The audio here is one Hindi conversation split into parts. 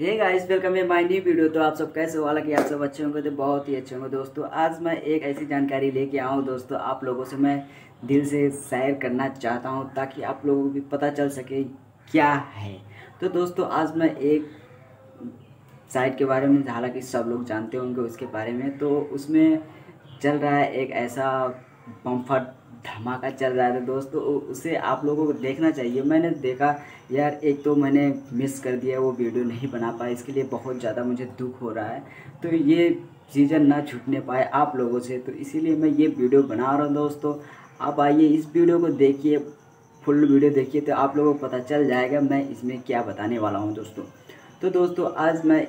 हे गाइस वेलकम है माय न्यू वीडियो तो आप सब कैसे हो? हालाँकि आप सब अच्छे होंगे तो बहुत ही अच्छे होंगे दोस्तों। आज मैं एक ऐसी जानकारी लेके आया हूँ दोस्तों, आप लोगों से मैं दिल से शेयर करना चाहता हूँ ताकि आप लोगों को भी पता चल सके क्या है। तो दोस्तों, आज मैं एक साइट के बारे में, हालाँकि सब लोग जानते होंगे उसके बारे में। तो उसमें चल रहा है एक ऐसा बम्फर धमाका चल रहा था दोस्तों उसे आप लोगों को देखना चाहिए। मैंने देखा, यार, एक तो मैंने मिस कर दिया, वो वीडियो नहीं बना पाया। इसके लिए बहुत ज़्यादा मुझे दुख हो रहा है। तो ये सीज़न ना छूटने पाए आप लोगों से। तो इसीलिए मैं ये वीडियो बना रहा हूँ दोस्तों। आप आइए इस वीडियो को देखिए फुल वीडियो देखिए तो आप लोगों को पता चल जाएगा मैं इसमें क्या बताने वाला हूँ दोस्तों। तो दोस्तों, आज मैं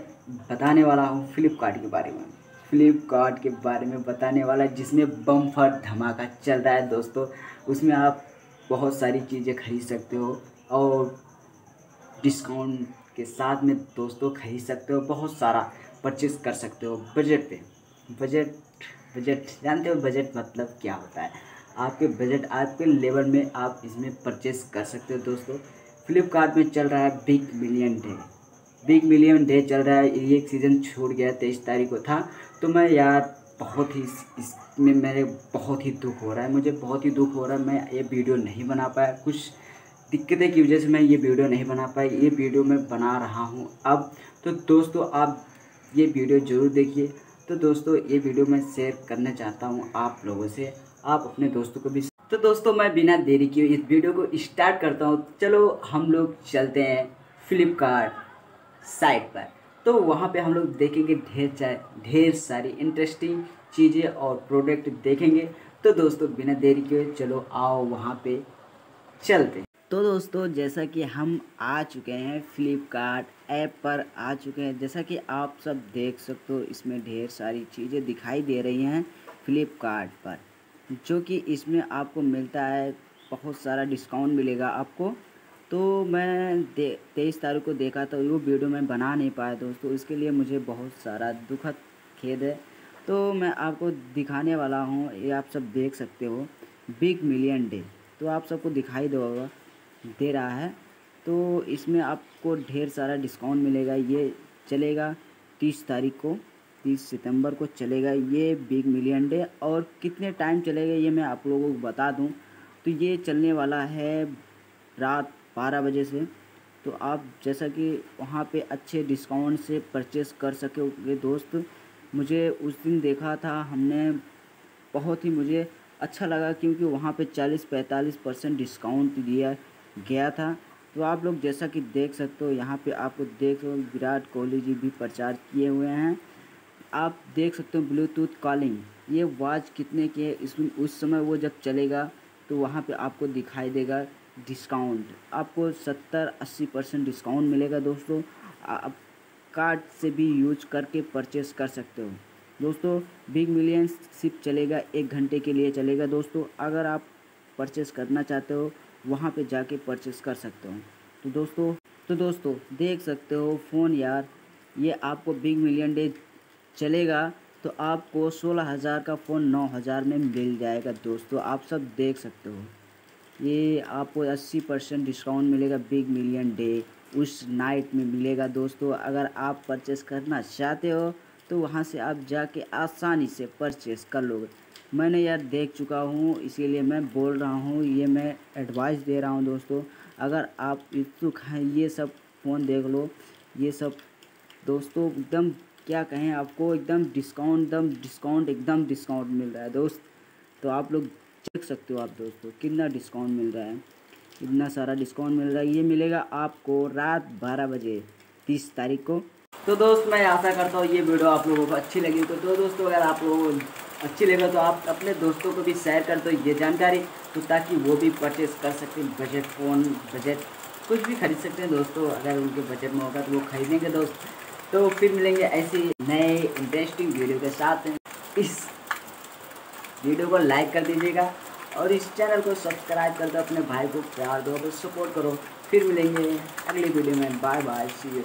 बताने वाला हूँ फ्लिपकार्ट के बारे में। फ्लिपकार्ट के बारे में बताने वाला जिसमें बम्फर धमाका चल रहा है दोस्तों। उसमें आप बहुत सारी चीज़ें खरीद सकते हो और डिस्काउंट के साथ में दोस्तों खरीद सकते हो, बहुत सारा परचेस कर सकते हो बजट पे। बजट बजट जानते हो बजट मतलब क्या होता है? आपके बजट आपके लेवल में आप इसमें परचेस कर सकते हो दोस्तों। फ्लिपकार्ट में चल रहा है big million day big million day चल रहा है ये सीज़न छूट गया, तेईस तारीख को था। तो मैं यार बहुत ही इसमें मेरे बहुत ही दुख हो रहा है, मुझे बहुत ही दुख हो रहा है, मैं ये वीडियो नहीं बना पाया। कुछ दिक्कतें की वजह से मैं ये वीडियो नहीं बना पाई ये वीडियो मैं बना रहा हूँ अब। तो दोस्तों, आप ये वीडियो ज़रूर देखिए। तो दोस्तों, ये वीडियो मैं शेयर करना चाहता हूँ आप लोगों से। आप अपने दोस्तों को भी तो दोस्तों, मैं बिना देरी किए इस वीडियो को स्टार्ट करता हूँ। चलो, हम लोग चलते हैं फ्लिपकार्ट साइट पर। तो वहाँ पे हम लोग देखेंगे ढेर ढेर सारी इंटरेस्टिंग चीज़ें और प्रोडक्ट देखेंगे। तो दोस्तों, बिना देरी के चलो आओ वहाँ पे चलते तो दोस्तों, जैसा कि हम आ चुके हैं फ्लिपकार्ट ऐप पर आ चुके हैं। जैसा कि आप सब देख सकते हो, इसमें ढेर सारी चीज़ें दिखाई दे रही हैं फ्लिपकार्ट पर, जो कि इसमें आपको मिलता है, बहुत सारा डिस्काउंट मिलेगा आपको। तो मैं तेईस तारीख को देखा तो वो वीडियो मैं बना नहीं पाया दोस्तों, इसके लिए मुझे बहुत सारा दुखद खेद है। तो मैं आपको दिखाने वाला हूँ, ये आप सब देख सकते हो बिग मिलियन डे तो आप सबको दिखाई दोगा दे रहा है। तो इसमें आपको ढेर सारा डिस्काउंट मिलेगा, ये चलेगा तीस तारीख को, तीस सितंबर को चलेगा ये बिग मिलियन डे और कितने टाइम चलेगा ये मैं आप लोगों को बता दूँ। तो ये चलने वाला है रात बारह बजे से तो आप जैसा कि वहाँ पे अच्छे डिस्काउंट से परचेस कर सके दोस्त। मुझे उस दिन देखा था, हमने बहुत ही मुझे अच्छा लगा क्योंकि वहाँ पे चालीस पैंतालीस परसेंट डिस्काउंट दिया गया था। तो आप लोग जैसा कि देख सकते हो, यहाँ पे आपको देख लो विराट कोहली जी भी प्रचार किए हुए हैं। आप देख सकते हो ब्लूटूथ कॉलिंग, ये वॉच कितने की है, इसमें उस समय वो जब चलेगा तो वहाँ पे आपको दिखाई देगा। डिस्काउंट आपको सत्तर, अस्सी परसेंट डिस्काउंट मिलेगा दोस्तों। आप कार्ड से भी यूज़ करके परचेस कर सकते हो। दोस्तों बिग मिलियन सिर्फ़ चलेगा, एक घंटे के लिए चलेगा दोस्तों। अगर आप परचेस करना चाहते हो, वहाँ पे जाके परचेस कर सकते हो। तो दोस्तों तो दोस्तों, देख सकते हो फ़ोन यार, ये आपको बिग मिलियन डे चलेगा तो आपको सोलह हज़ार का फ़ोन नौ हज़ार में मिल जाएगा दोस्तों। आप सब देख सकते हो। ये आपको 80 परसेंट डिस्काउंट मिलेगा बिग मिलियन डे। उस नाइट में मिलेगा दोस्तों, अगर आप परचेस करना चाहते हो तो वहाँ से आप जाके आसानी से परचेस कर लोगे। मैंने यार देख चुका हूँ, इसीलिए मैं बोल रहा हूँ, ये मैं एडवाइस दे रहा हूँ दोस्तों। अगर आप इच्छुक हैं, ये सब फ़ोन देख लो। ये सब दोस्तों, एकदम क्या कहें आपको, एकदम डिस्काउंट एकदम डिस्काउंट एकदम डिस्काउंट मिल रहा है दोस्त। तो आप लोग देख सकते हो आप दोस्तों कितना डिस्काउंट मिल रहा है? इतना सारा डिस्काउंट मिल रहा है। ये मिलेगा आपको रात बारह बजे तीस तारीख को। तो दोस्त मैं आशा करता हूँ ये वीडियो आप लोगों को अच्छी लगी तो, तो दोस्तों अगर आप लोगों को अच्छी लगे तो आप अपने दोस्तों को भी शेयर कर दो ये जानकारी तो ताकि वो भी परचेस कर सकते बजट फ़ोन बजट कुछ भी खरीद सकते हैं दोस्तों। अगर उनके बजट में होगा तो वो खरीदेंगे दोस्त। तो फिर मिलेंगे ऐसे नए इंटरेस्टिंग वीडियो के साथ। इस वीडियो को लाइक कर दीजिएगा और इस चैनल को सब्सक्राइब कर दो, अपने भाई को प्यार दो सपोर्ट करो। फिर मिलेंगे अगली वीडियो में। Bye bye C you